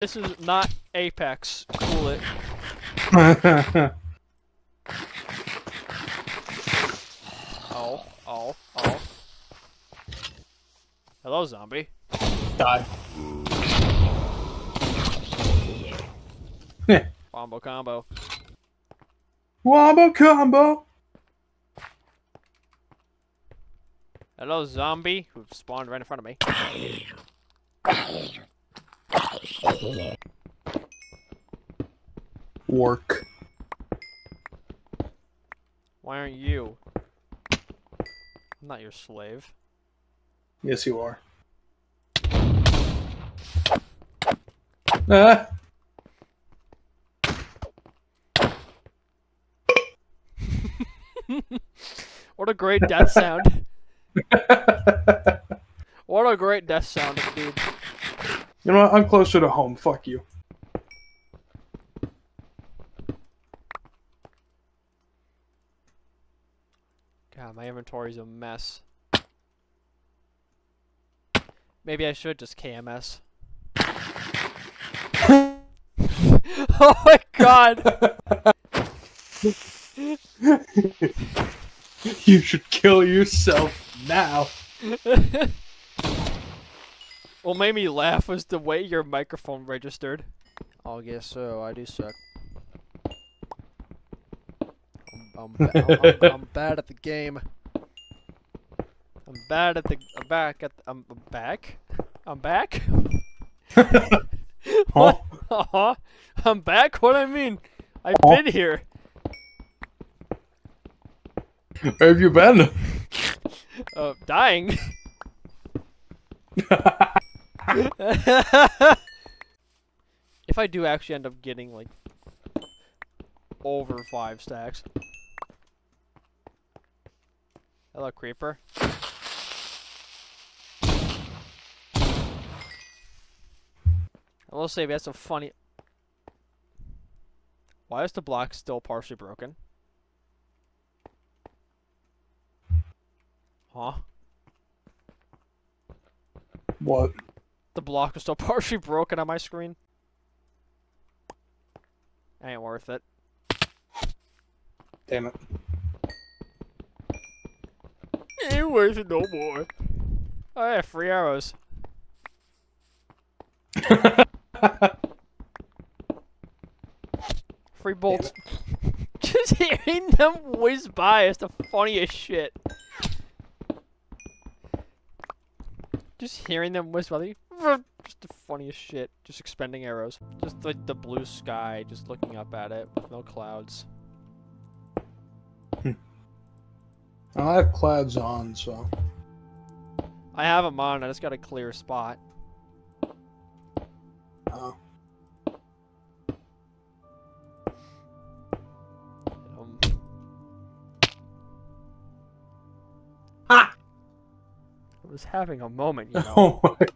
This is not Apex. Cool it. Oh, oh, oh. Hello, zombie. Die. Combo combo. Wombo combo. Hello, zombie, who spawned right in front of me. Work. Why aren't you? I'm not your slave. Yes, you are. Ah. What a great death sound. What a great death sound, dude. You know what? I'm closer to home. Fuck you. God, my inventory's a mess. Maybe I should just KMS. oh my god! you should kill yourself now. what made me laugh was the way your microphone registered. Oh, guess so. I do suck. I'm, I'm, ba- I'm, I'm, I'm bad at the game. I'm bad at the. I'm back at. I'm, I'm back. I'm back. Huh? Uh-huh. I'm back. What do I mean? I've Huh? been here. Where have you been? Uh, dying. if I do actually end up getting like over five stacks. Hello, creeper. I will say that's a funny. Why is the block still partially broken? Huh? what? The block is still partially broken on my screen. Ain't worth it. Damn it. Ain't worth it no more. Oh yeah, free arrows. Free bolts. Just hearing them whiz by is the funniest shit. Just hearing them whiz by, like, just the funniest shit. Just expending arrows. Just like the blue sky, just looking up at it with no clouds. I have clouds on, so. I have them on, I just got a clear spot. Oh. Um, Ah! I was having a moment, you know. Oh my.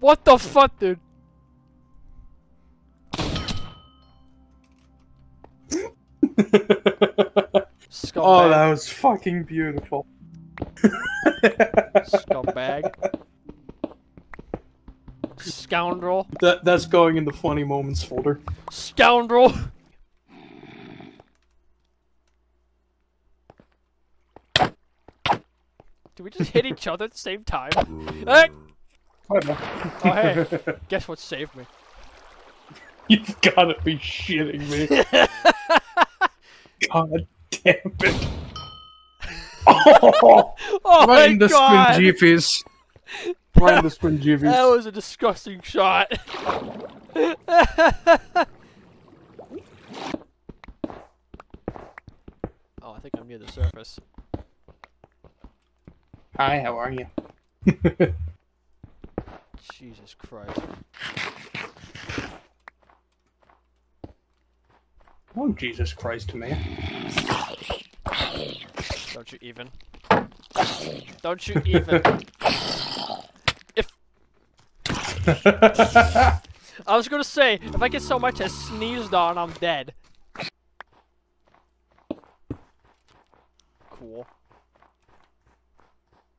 What the fuck, dude? Oh, that was fucking beautiful. Scumbag. Scoundrel. That that's going in the funny moments folder. Scoundrel. Did we just hit each other at the same time? Hey! Oh, hey. Guess what saved me? You've gotta be shitting me. God damn it. Oh, Oh right in my the god! spinjifies. Right in the spinjifies. That was a disgusting shot. oh, I think I'm near the surface. Hi, how are you? Jesus Christ. Oh, Jesus Christ, man. Don't you even. Don't you even. If I was gonna say, if I get so much as sneezed on, I'm dead. Cool.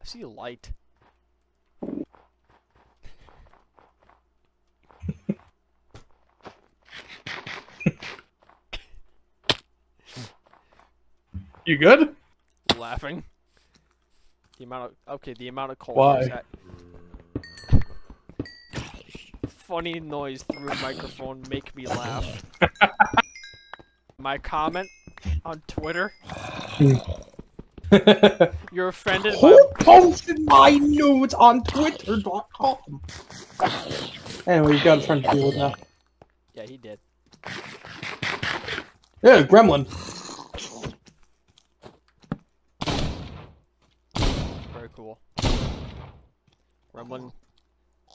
I see a light. you good? Laughing. The amount of okay, the amount of cold. Why? That... Funny noise through a microphone make me laugh. My comment on Twitter You're offended by Who posted my nudes on Twitter.com? Anyway, you got a friend to deal with now. Yeah, he did. Yeah, Gremlin. Very cool. Gremlin.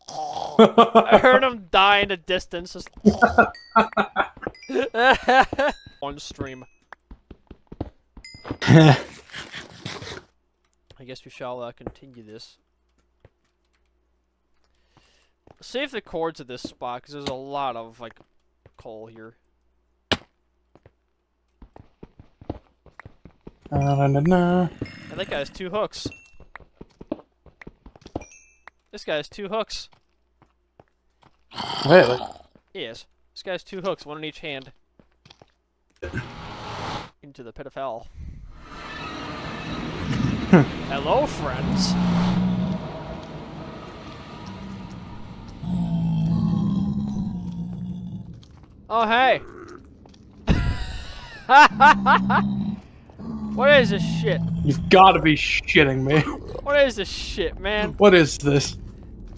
I heard him die in the distance. Just... On stream. I guess we shall uh, continue this. Save the cords at this spot because there's a lot of like coal here. Na-na-na-na. And that guy has two hooks. This guy has two hooks. Really? He is. This guy has two hooks, one in each hand. Into the pit of hell. Hello, friends. Oh, hey. what is this shit? You've got to be shitting me. What is this shit, man? What is this?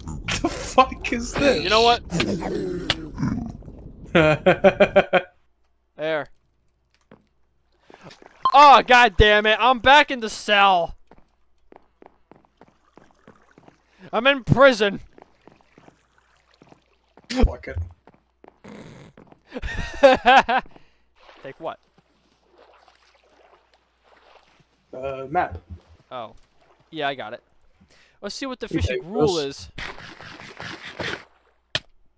the fuck is this? You know what? what? There. Oh, god damn it. I'm back in the cell. I'm in prison. Fuck it. Take what? Uh, map. Oh. Yeah, I got it. Let's see what the fishing take rule is.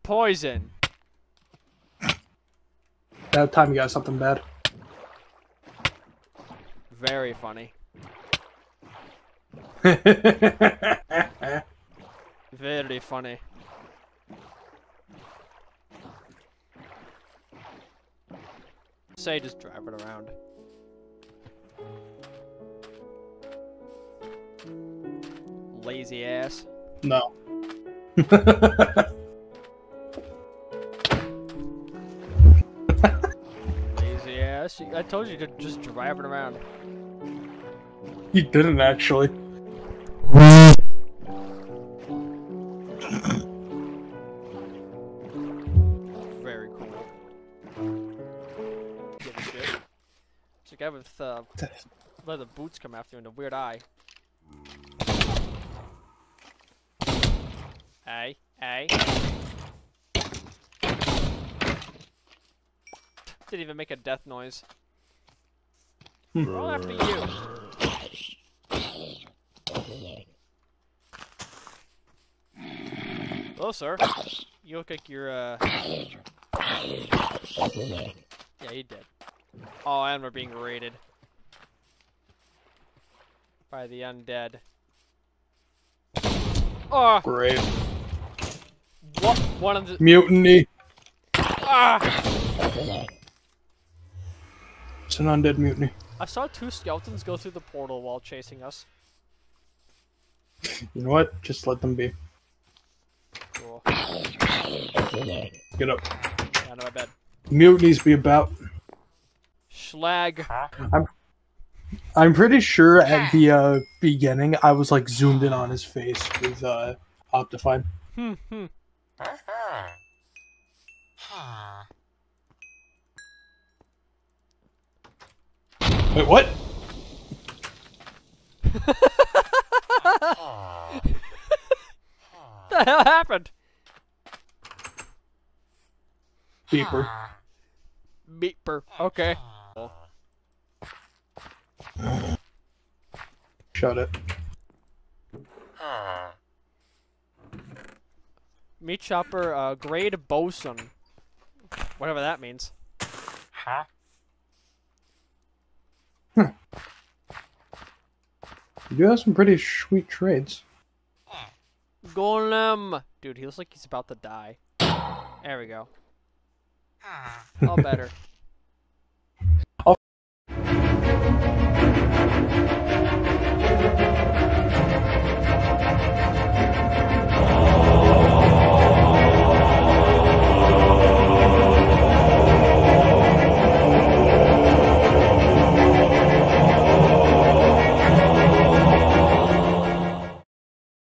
Poison. That time you got something bad. Very funny. Very funny. Say just drive it around. Lazy ass. no. Lazy ass. I told you to just drive it around. you didn't actually. With the boots come after you and a weird eye. Hey, hey. Didn't even make a death noise. We're all after you. Hello, sir. You look like you're, uh... Yeah, you did. Oh, and we're being raided. By the undead. Oh, Great. what? One of the... Mutiny. Ah! It's an undead mutiny. I saw two skeletons go through the portal while chasing us. You know what? Just let them be. Cool. Get up. Yeah, no, I bet. Mutinies be about. Schlag. I'm pretty sure at the uh, beginning I was like zoomed in on his face with uh, Optifine. Hmm, hmm. Wait, what? the hell happened? Beeper. Beeper. Okay. Shut it. Huh. Meat chopper, uh, grade bosun. Whatever that means. Huh. You do have some pretty sweet trades. Golem. Dude, he looks like he's about to die. There we go. All better.